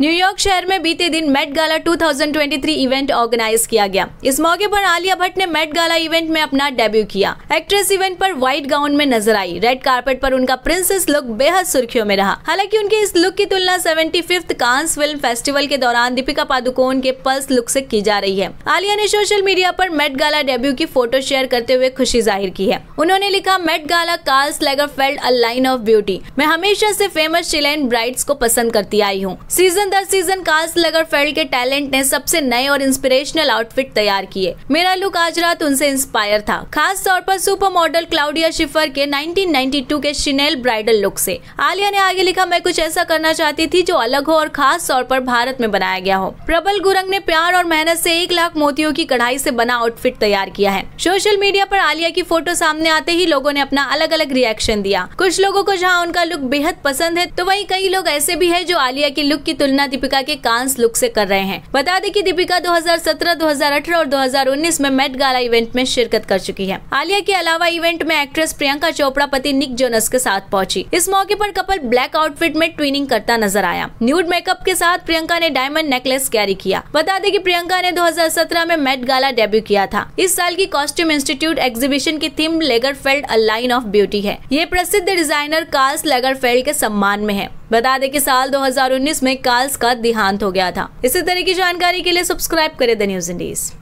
New York शहर में बीते दिन मेट गाला 2023 इवेंट ऑर्गेनाइज किया गया। इस मौके पर आलिया भट्ट ने मेट गाला इवेंट में अपना डेब्यू किया। एक्ट्रेस इवेंट पर व्हाइट गाउन में नज़र आई। रेड कारपेट पर उनका प्रिंसेस लुक बेहद सुर्खियों में रहा। हालाँकि उनके इस लुक की तुलना seventy fifth Cannes film festival के दौरान दीपिका पादुकोण के पल्स लुक ऐसी की जा रही है। आलिया ने सोशल मीडिया पर मेट गाला डेब्यू की फ़ोटो शेयर करते हुए खुशी ज़ाहिर की है। उन्होंने लिखा, Met Gala Karl Lagerfeld a line of beauty मैं हमेशा ऐसी फ़ेमस चिलेन ब्राइड्स को पसंद करती आई हूँ। सीज़न दर सीज़न कार्स लगरफेल्ड के टैलेंट ने सबसे नए और इंस्पिरेशनल आउटफिट तैयार किए। मेरा लुक आज रात उनसे इंस्पायर था। खास तौर पर सुपर मॉडल क्लाउडिया शिफर के 1992 के शिनेल ब्राइडल लुक से। आलिया ने आगे लिखा, मैं कुछ ऐसा करना चाहती थी जो अलग हो और खास तौर पर भारत में बनाया गया हो। प्रबल गुरंग ने प्यार और मेहनत से एक लाख मोतियों की कढ़ाई से बना आउटफिट तैयार किया है। सोशल मीडिया पर आलिया की फ़ोटो सामने आते ही लोगों ने अपना अलग अलग रिएक्शन दिया। कुछ लोगों को जहाँ उनका लुक बेहद पसंद है तो वही कई लोग ऐसे भी है जो आलिया की लुक की तुलना तुलना दीपिका के कांस लुक से कर रहे हैं। बता दें कि दीपिका 2017, 2018 और 2019 में मेट गाला इवेंट में शिरकत कर चुकी है। आलिया के अलावा इवेंट में एक्ट्रेस प्रियंका चोपड़ा पति निक जोनस के साथ पहुँची। इस मौके पर कपल ब्लैक आउटफिट में ट्विनिंग करता नज़र आया। न्यूड मेकअप के साथ प्रियंका ने डायमंड नेकलेस कैरी किया। बता दें की प्रियंका ने 2017 में मेट गाला डेब्यू किया था। इस साल की कॉस्ट्यूम इंस्टीट्यूट एग्जीबिशन की theme Lagerfeld a line of beauty है। ये प्रसिद्ध डिज़ाइनर कार्स लेगरफेल्ड के सम्मान में है। बता दें कि साल 2019 में कार्ल्स का देहांत हो गया था। इसी तरह की जानकारी के लिए सब्सक्राइब करें द न्यूज़ इंडीज